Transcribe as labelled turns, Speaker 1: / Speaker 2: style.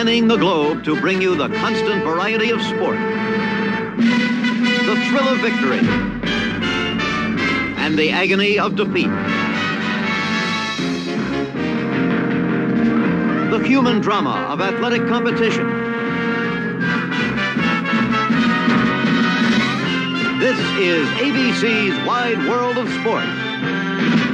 Speaker 1: spanning the globe to bring you the constant variety of sport, the thrill of victory, and the agony of defeat. The human drama of athletic competition. This is ABC's Wide World of Sports.